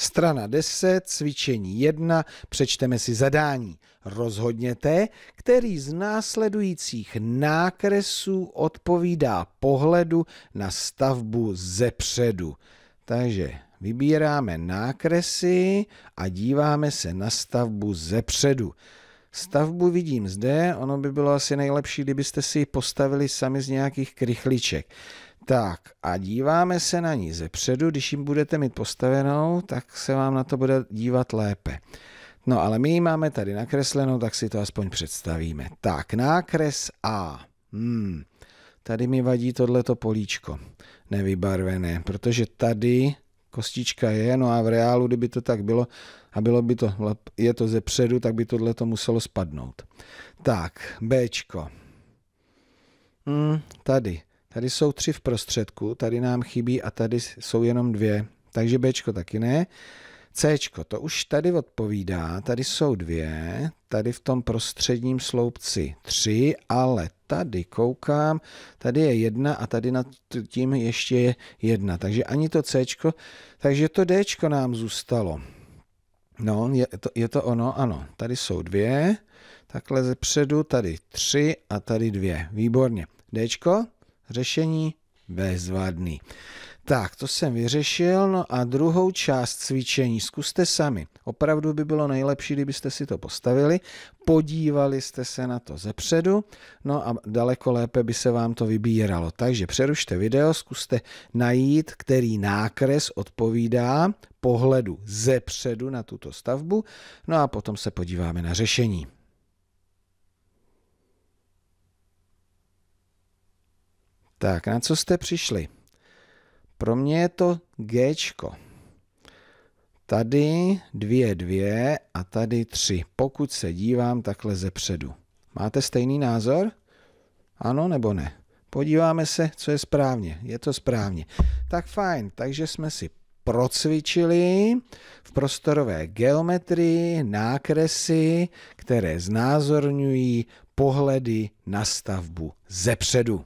Strana 10, cvičení 1, přečteme si zadání. Rozhodněte, který z následujících nákresů odpovídá pohledu na stavbu ze předu. Takže vybíráme nákresy a díváme se na stavbu ze předu. Stavbu vidím zde, ono by bylo asi nejlepší, kdybyste si ji postavili sami z nějakých krychliček. Tak a díváme se na ní ze předu, když jim budete mít postavenou, tak se vám na to bude dívat lépe. No ale my ji máme tady nakreslenou, tak si to aspoň představíme. Tak, nákres A. Hmm. Tady mi vadí tohleto políčko nevybarvené, protože tady kostička je, no a v reálu, kdyby to tak bylo, a bylo by to, je to ze předu, tak by tohle to muselo spadnout. Tak, Bčko. Hmm, tady. Tady jsou tři v prostředku, tady nám chybí a tady jsou jenom dvě. Takže Bčko taky ne. Cčko, to už tady odpovídá, tady jsou dvě, tady v tom prostředním sloupci tři, ale tady koukám, tady je jedna a tady nad tím ještě je jedna, takže ani to Cčko, takže to Dčko nám zůstalo. No, je to, je to ono, ano, tady jsou dvě, takhle ze předu, tady tři a tady dvě, výborně. Dčko, řešení bezvadný. Tak, to jsem vyřešil, no a druhou část cvičení zkuste sami. Opravdu by bylo nejlepší, kdybyste si to postavili, podívali jste se na to zepředu, no a daleko lépe by se vám to vybíralo. Takže přerušte video, zkuste najít, který nákres odpovídá pohledu zepředu na tuto stavbu, no a potom se podíváme na řešení. Tak, na co jste přišli? Pro mě je to G. Tady dvě, dvě a tady tři, pokud se dívám takhle ze předu. Máte stejný názor? Ano nebo ne? Podíváme se, co je správně. Je to správně. Tak fajn, takže jsme si procvičili v prostorové geometrii nákresy, které znázorňují pohledy na stavbu ze předu.